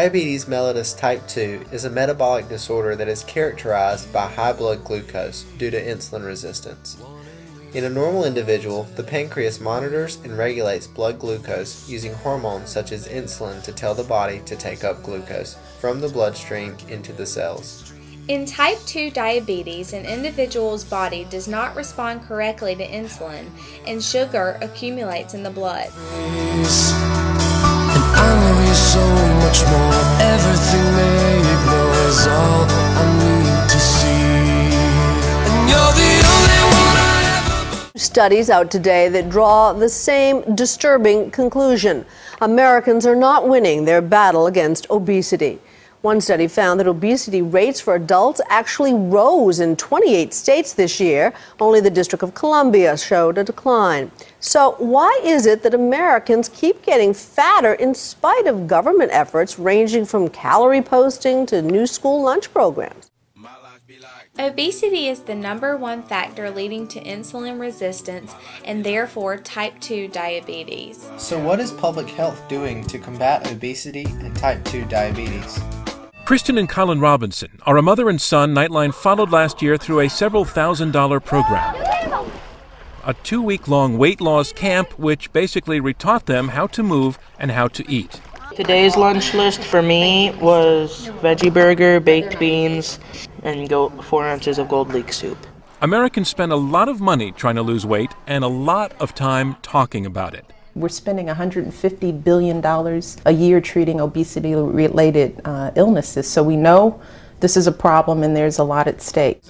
Diabetes mellitus type 2 is a metabolic disorder that is characterized by high blood glucose due to insulin resistance. In a normal individual, the pancreas monitors and regulates blood glucose using hormones such as insulin to tell the body to take up glucose from the bloodstream into the cells. In type 2 diabetes, an individual's body does not respond correctly to insulin and sugar accumulates in the blood. Studies out today that draw the same disturbing conclusion. Americans are not winning their battle against obesity. One study found that obesity rates for adults actually rose in 28 states this year. Only the District of Columbia showed a decline. So, why is it that Americans keep getting fatter in spite of government efforts ranging from calorie posting to new school lunch programs? Obesity is the number one factor leading to insulin resistance and therefore type 2 diabetes. So, what is public health doing to combat obesity and type 2 diabetes? Kristen and Colin Robinson are a mother and son Nightline followed last year through a several thousand dollar program. A two week long weight loss camp which basically retaught them how to move and how to eat. Today's lunch list for me was veggie burger, baked beans, and go four ounces of gold leek soup. Americans spend a lot of money trying to lose weight and a lot of time talking about it. We're spending $150 billion a year treating obesity related uh, illnesses, so we know this is a problem and there's a lot at stake.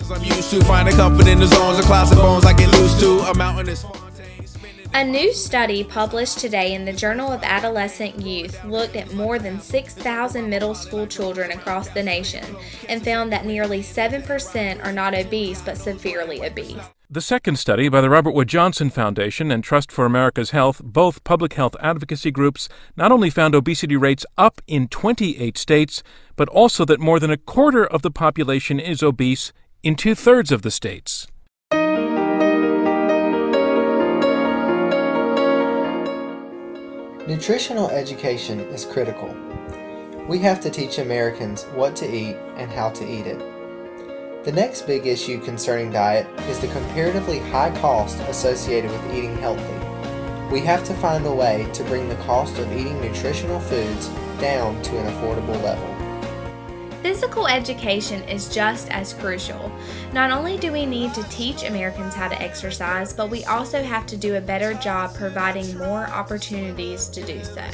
A new study published today in the Journal of Adolescent Youth looked at more than 6,000 middle school children across the nation and found that nearly 7% are not obese but severely obese. The second study by the Robert Wood Johnson Foundation and Trust for America's Health, both public health advocacy groups, not only found obesity rates up in 28 states, but also that more than a quarter of the population is obese in two thirds of the states. Nutritional education is critical. We have to teach Americans what to eat and how to eat it. The next big issue concerning diet is the comparatively high cost associated with eating healthy. We have to find a way to bring the cost of eating nutritional foods down to an affordable level. Physical education is just as crucial. Not only do we need to teach Americans how to exercise, but we also have to do a better job providing more opportunities to do so.